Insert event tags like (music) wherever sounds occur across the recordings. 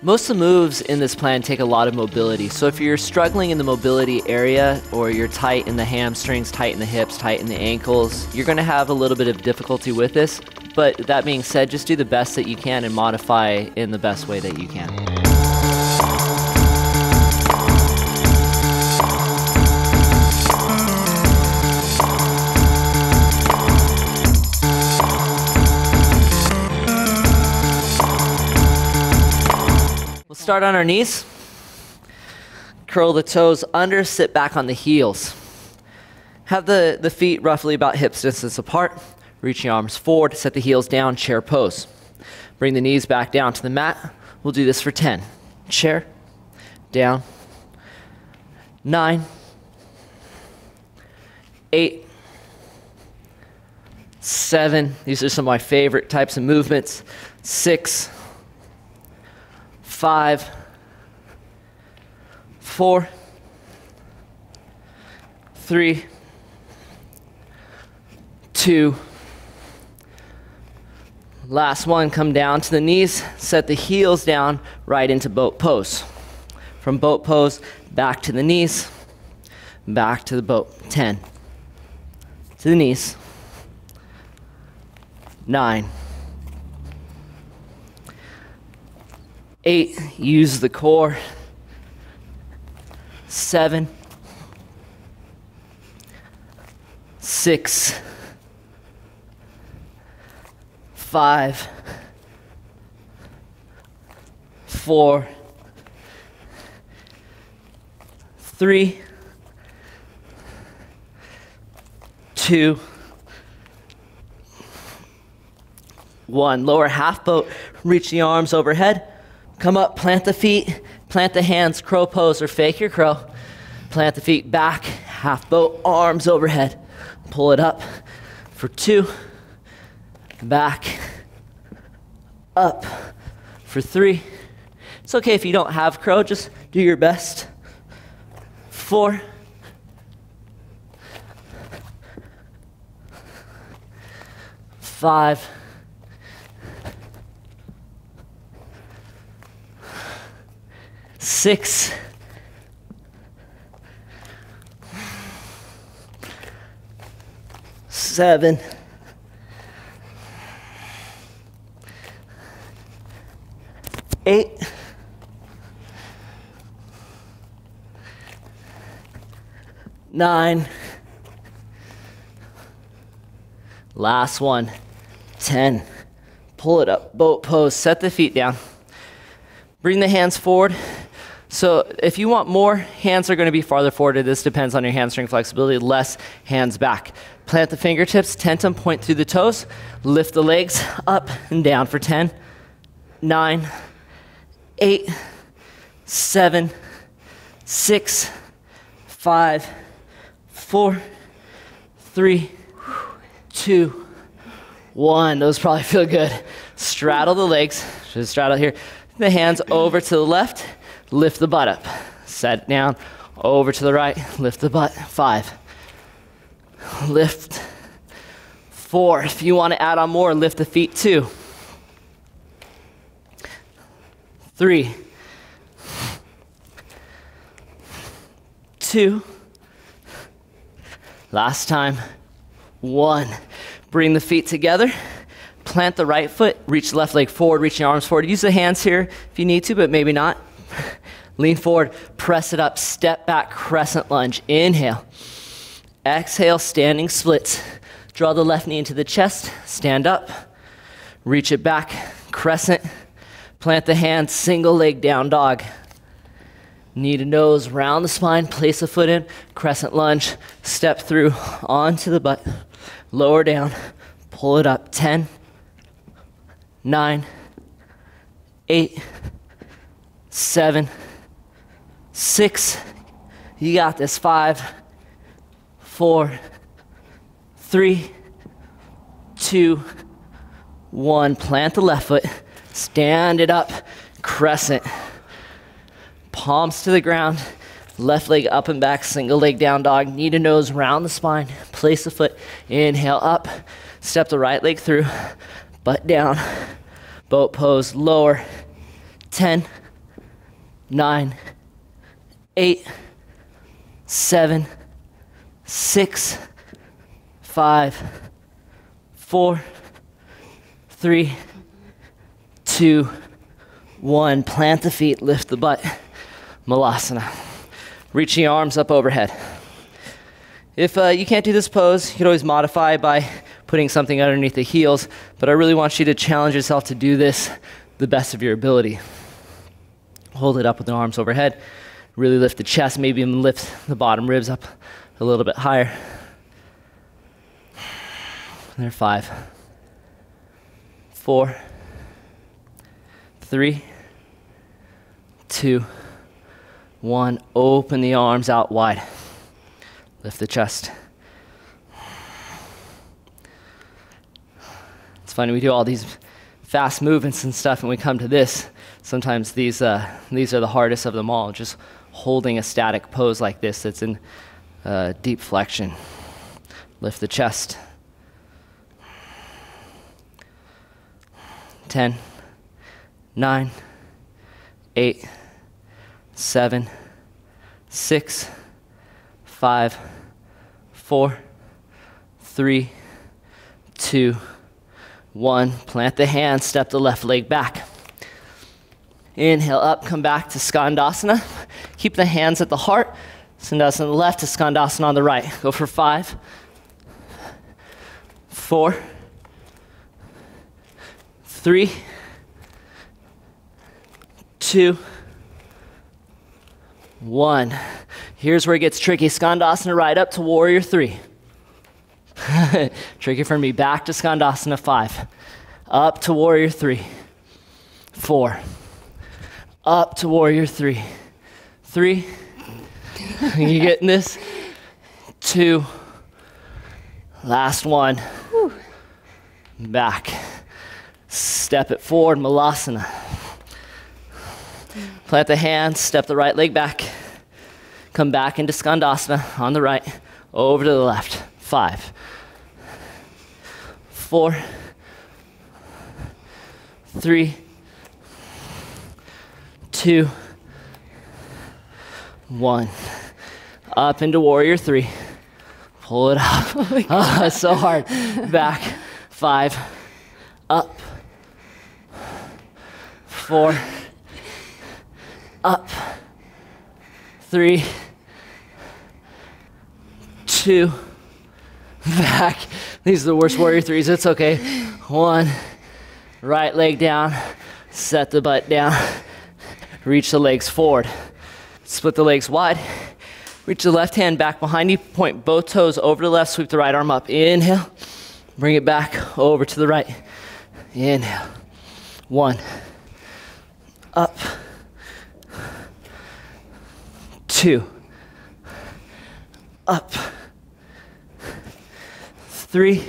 Most of the moves in this plan take a lot of mobility. So if you're struggling in the mobility area or you're tight in the hamstrings, tight in the hips, tight in the ankles, you're going to have a little bit of difficulty with this. But that being said, just do the best that you can and modify in the best way that you can. Start on our knees. Curl the toes under, sit back on the heels. Have the, the feet roughly about hip distance apart. Reach the arms forward, set the heels down, chair pose. Bring the knees back down to the mat. We'll do this for 10. Chair, down, nine, eight, seven. These are some of my favorite types of movements. Six, five, four, three, two. Last one, come down to the knees, set the heels down right into boat pose. From boat pose, back to the knees, back to the boat. 10. To the knees. 9. Eight, use the core. Seven, six, five, four, three, two, one. Lower half boat, reach the arms overhead. Come up, plant the feet, plant the hands, crow pose or fake your crow. Plant the feet back, half boat, arms overhead. Pull it up for two, back, up for three. It's okay if you don't have crow, just do your best. Four, five, six, seven, eight, nine, last one, 10. Pull it up, boat pose, set the feet down. Bring the hands forward, so if you want more, hands are going to be farther forward. This depends on your hamstring flexibility. Less hands back. Plant the fingertips, tent tentum, point through the toes. Lift the legs up and down for 10, 9, 8, 7, 6, 5, 4, 3, 2, 1. Those probably feel good. Straddle the legs. Just straddle here. The hands over to the left lift the butt up. Set down, over to the right, lift the butt. Five. Lift. Four. If you want to add on more, lift the feet. Two. Three. Two. Last time. One. Bring the feet together. Plant the right foot. Reach left leg forward. Reach your arms forward. Use the hands here if you need to, but maybe not. (laughs) Lean forward, press it up, step back, crescent lunge. Inhale. Exhale, standing splits. Draw the left knee into the chest, stand up, reach it back, crescent. Plant the hands, single leg down dog. Knee to nose, round the spine, place a foot in, crescent lunge, step through onto the butt, lower down, pull it up. 10, 9, 8, 7, six, you got this. Five, four, three, two, one. Plant the left foot, stand it up, crescent. Palms to the ground, left leg up and back, single leg down dog, knee to nose, round the spine, place the foot, inhale up, step the right leg through, butt down, boat pose, lower, 10, nine, eight, seven, six, five, four, three, two, one. Plant the feet, lift the butt. Malasana. Reach your arms up overhead. If uh, you can't do this pose, you can always modify by putting something underneath the heels, but I really want you to challenge yourself to do this the best of your ability. Hold it up with the arms overhead. Really lift the chest, maybe even lift the bottom ribs up a little bit higher. There, five, four, three, two, one. Open the arms out wide. Lift the chest. It's funny, we do all these fast movements and stuff, and we come to this. Sometimes these, uh, these are the hardest of them all, just holding a static pose like this that's in uh, deep flexion. Lift the chest. 10, 9, 8, 7, 6, 5, 4, 3, 2, 1. Plant the hand, step the left leg back. Inhale up, come back to Skandasana. Keep the hands at the heart. Skandasana on the left to Skandasana on the right. Go for five, four, three, two, one. Here's where it gets tricky. Skandasana right up to warrior three. (laughs) tricky for me. Back to Skandasana five. Up to warrior three. Four. Up to warrior three. Three. (laughs) you getting this? Two. Last one. Back. Step it forward, Malasana. Plant the hands, step the right leg back. Come back into Skandasana on the right, over to the left. Five, four, three, two, one. Up into warrior three. Pull it up. (laughs) Oh, oh (laughs) so hard. Back. Five. Up. Four up, three, two, back. These are the worst warrior threes. It's okay. One, right leg down, set the butt down, reach the legs forward, split the legs wide. Reach the left hand back behind you, point both toes over the left, sweep the right arm up. Inhale, bring it back over to the right. Inhale. One, up two, up, three,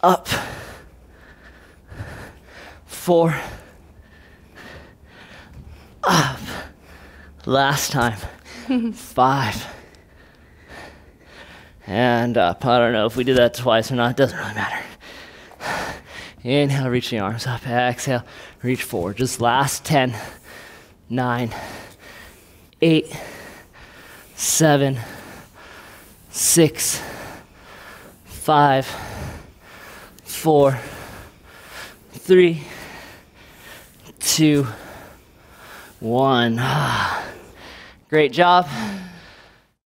up, four, up. Last time, (laughs) five, and up. I don't know if we did that twice or not, it doesn't really matter. Inhale, reach the arms up. Exhale, reach forward. Just last 10, 9, eight, seven, six, five, four, three, two, one. (sighs) Great job.